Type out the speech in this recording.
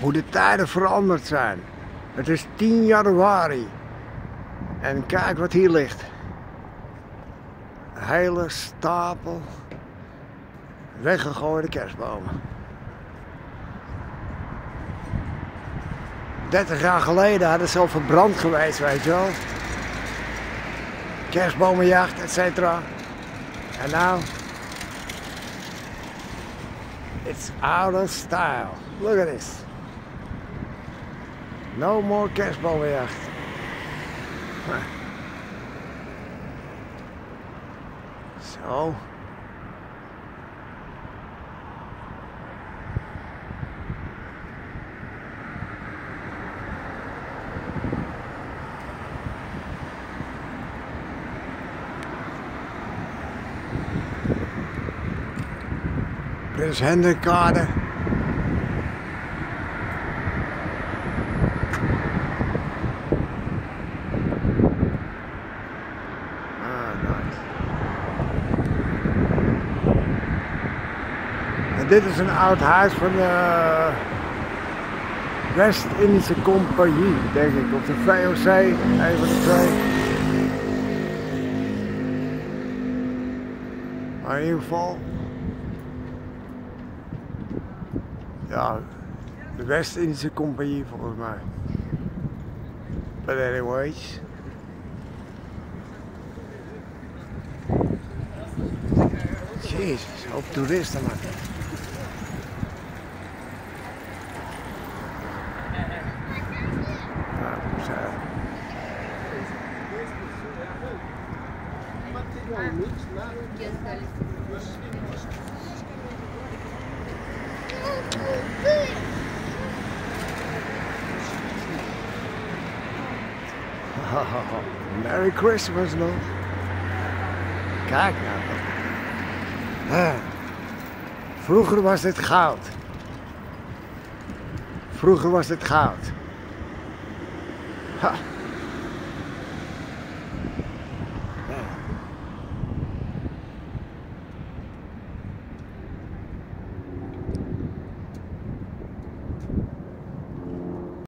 hoe de tijden veranderd zijn. Het is 10 januari. En kijk wat hier ligt. Een hele stapel weggegooide kerstbomen. 30 jaar geleden hadden ze al verbrand geweest, weet je wel. Kerstbomenjacht, et cetera. En nou, it's out of style. Look at this. No more kerstbomenjacht. Huh. Zo. Prins Hendrikkade. Dit is een oud huis van de West-Indische Compagnie, denk ik. Of de VOC, een van de twee. Maar in ieder geval. Ja, de West-Indische Compagnie volgens mij. But anyways. Jezus, hoop toeristen man. Ja, zo. Merry Christmas nog. Kijk nou. Vroeger was dit goud. Vroeger was dit goud. Ha.